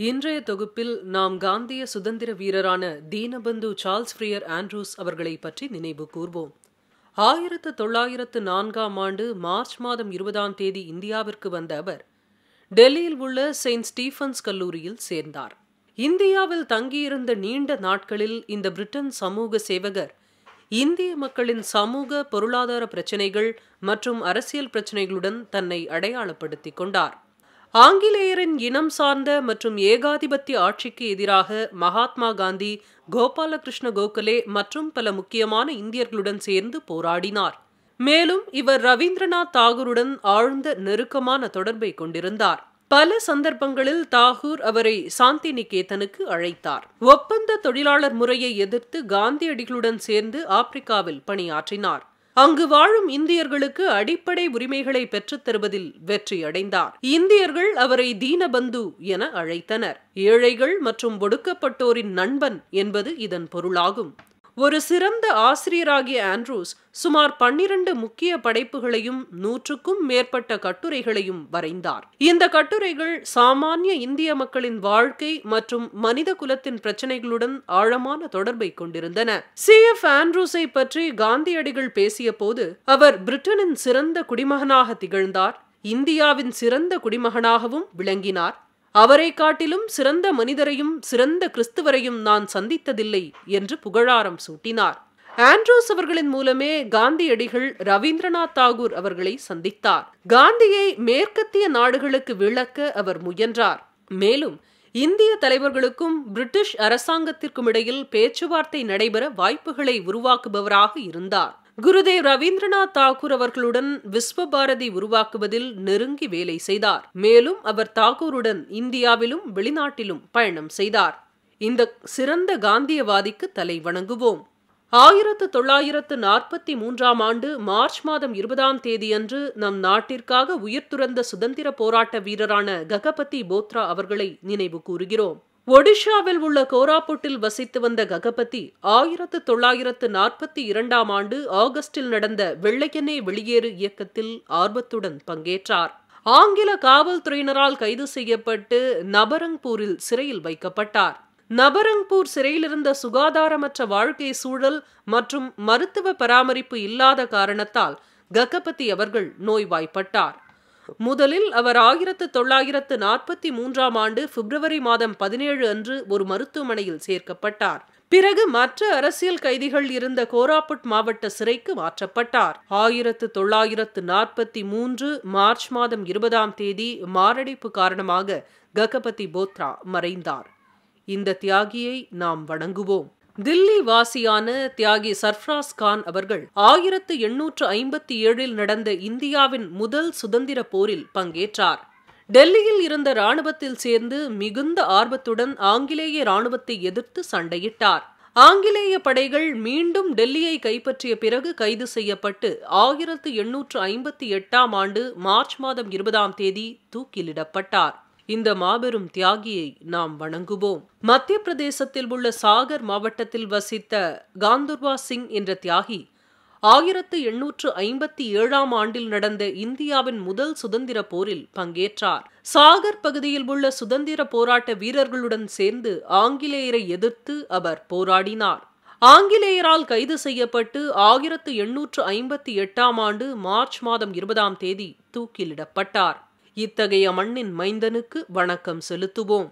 இன்றைய தொகுப்பில் நாம் காந்திய சுதந்திர வீரரான தீனபந்து சார்ல்ஸ் ஃப்ரியர் ஆண்ட்ரூஸ் அவர்களை பற்றி நினைவு கூர்வோம். ஆயிரத்து தொள்ளாயிரத்து நான்காம் ஆண்டு மார்ச் மாதம் இருபதாம் தேதி இந்தியாவிற்கு வந்த அவர் டெல்லியில் உள்ள செயின்ட் ஸ்டீஃபன்ஸ் கல்லூரியில் சேர்ந்தார். இந்தியாவில் தங்கியிருந்த நீண்ட நாட்களில் இந்த பிரிட்டன் சமூக சேவகர் இந்திய மக்களின் சமூக பொருளாதார பிரச்சினைகள் மற்றும் அரசியல் பிரச்சினைகளுடன் தன்னை அடையாளப்படுத்திக் கொண்டார். ஆங்கிலேயரின் இனம் சார்ந்த மற்றும் ஏகாதிபத்திய ஆட்சிக்கு எதிராக மகாத்மா காந்தி கோபாலகிருஷ்ண கோகலே மற்றும் பல முக்கியமான இந்தியர்களுடன் சேர்ந்து போராடினார். மேலும் இவர் ரவீந்திரநாத் தாகூருடன் ஆழ்ந்த நெருக்கமான தொடர்பை கொண்டிருந்தார். பல சந்தர்ப்பங்களில் தாகூர் அவரை சாந்தி நிகேதனுக்கு அழைத்தார். ஒப்பந்த தொழிலாளர் முறையை எதிர்த்து காந்தியடிகளுடன் சேர்ந்து ஆப்பிரிக்காவில் பணியாற்றினார். அங்கு வாழும் இந்தியர்களுக்கு அடிப்படை உரிமைகளை பெற்றுத் தருவதில் வெற்றியடைந்தார். இந்தியர்கள் அவரை தீனபந்து என அழைத்தனர். ஏழைகள் மற்றும் ஒடுக்கப்பட்டோரின் நண்பன் என்பது இதன் பொருளாகும். ஒரு சிறந்த ஆசிரியராகிய ஆண்ட்ரூஸ் சுமார் பன்னிரண்டு முக்கிய படைப்புகளையும் நூற்றுக்கும் மேற்பட்ட கட்டுரைகளையும் வரைந்தார். இந்த கட்டுரைகள் சாமானிய இந்திய மக்களின் வாழ்க்கை மற்றும் மனித குலத்தின் பிரச்சனைகளுடன் ஆழமான தொடர்பை கொண்டிருந்தன. சி. எஃப். ஆண்ட்ரூஸை பற்றி காந்தியடிகள் பேசிய போது அவர் பிரிட்டனின் சிறந்த குடிமகனாக திகழ்ந்தார் இந்தியாவின் சிறந்த குடிமகனாகவும் விளங்கினார். அவரை காட்டிலும் சிறந்த மனிதரையும் சிறந்த கிறிஸ்துவரையும் நான் சந்தித்ததில்லை என்று புகழாரம் சூட்டினார். ஆண்ட்ரூஸ் அவர்களின் மூலமே காந்தியடிகள் ரவீந்திரநாத் தாகூர் அவர்களை சந்தித்தார். காந்தியை மேற்கத்திய நாடுகளுக்கு விளக்க அவர் முயன்றார். மேலும் இந்திய தலைவர்களுக்கும் பிரிட்டிஷ் அரசாங்கத்திற்கும் இடையில் பேச்சுவார்த்தை நடைபெற வாய்ப்புகளை உருவாக்குபவராக இருந்தார். குருதேவ் ரவீந்திரநாத் தாகூர் அவர்களுடன் விஸ்வபாரதி உருவாக்குவதில் நெருங்கி வேலை செய்தார். மேலும் அவர் தாகூருடன் இந்தியாவிலும் வெளிநாட்டிலும் பயணம் செய்தார். இந்த சிறந்த காந்தியவாதிக்கு தலை வணங்குவோம். ஆயிரத்து தொள்ளாயிரத்து நாற்பத்தி மூன்றாம் ஆண்டு மார்ச் மாதம் இருபதாம் தேதியன்று நம் நாட்டிற்காக உயிர் துறந்த சுதந்திர போராட்ட வீரரான ககபதி போத்ரா அவர்களை நினைவு கூறுகிறோம். ஒடிஷாவில் உள்ள கோராபுட்டில் வசித்து வந்த ககபதி ஆயிரத்து தொள்ளாயிரத்து நாற்பத்தி இரண்டாம் ஆண்டு ஆகஸ்டில் நடந்த வெள்ளையனே வெளியேறு இயக்கத்தில் ஆர்வத்துடன் பங்கேற்றார். ஆங்கில காவல்துறையினரால் கைது செய்யப்பட்டு நபரங்பூரில் சிறையில் வைக்கப்பட்டார். நபரங்பூர் சிறையிலிருந்த சுகாதாரமற்ற வாழ்க்கை சூழல் மற்றும் மருத்துவ பராமரிப்பு இல்லாத காரணத்தால் ககபதி அவர்கள் நோய்வாய்ப்பட்டார். முதலில் அவர் ஆயிரத்து தொள்ளாயிரத்து நாற்பத்தி மூன்றாம் ஆண்டு பிப்ரவரி மாதம் பதினேழு அன்று ஒரு மருத்துவமனையில் சேர்க்கப்பட்டார். பிறகு மற்ற அரசியல் கைதிகள் இருந்த கோராபுட் மாவட்ட சிறைக்கு மாற்றப்பட்டார். ஆயிரத்து தொள்ளாயிரத்து நாற்பத்தி மூன்று மார்ச் மாதம் இருபதாம் தேதி மாரடைப்பு காரணமாக ககபதி போத்ரா மறைந்தார். இந்த தியாகியை நாம் வணங்குவோம். தில்லி வாசியான தியாகி சர்ஃப்ராஸ் கான் அவர்கள் ஆயிரத்து எண்ணூற்று ஐம்பத்தி ஏழில் நடந்த இந்தியாவின் முதல் சுதந்திர போரில் பங்கேற்றார். டெல்லியில் இருந்த ராணுவத்தில் சேர்ந்து மிகுந்த ஆர்வத்துடன் ஆங்கிலேய ராணுவத்தை எதிர்த்து சண்டையிட்டார். ஆங்கிலேய படைகள் மீண்டும் டெல்லியை கைப்பற்றிய பிறகு கைது செய்யப்பட்டு ஆயிரத்து எண்ணூற்று ஐம்பத்தி எட்டாம் ஆண்டு மார்ச் மாதம் இருபதாம் தேதி தூக்கிலிடப்பட்டார். இந்த மாபெரும் தியாகியை நாம் வணங்குவோம். மத்திய பிரதேசத்தில் உள்ள சாகர் மாவட்டத்தில் வசித்த காந்துர்வா சிங் என்ற தியாகி ஆயிரத்து எண்ணூற்று ஐம்பத்தி ஏழாம் ஆண்டில் நடந்த இந்தியாவின் முதல் சுதந்திர போரில் பங்கேற்றார். சாகர் பகுதியில் உள்ள சுதந்திர போராட்ட வீரர்களுடன் சேர்ந்து ஆங்கிலேயரை எதிர்த்து அவர் போராடினார். ஆங்கிலேயரால் கைது செய்யப்பட்டு ஆயிரத்து எண்ணூற்று ஐம்பத்தி எட்டாம் ஆண்டு மார்ச் மாதம் இருபதாம் தேதி தூக்கிலிடப்பட்டார். இத்தகைய மண்ணின் மைந்தனுக்கு வணக்கம் செலுத்துவோம்.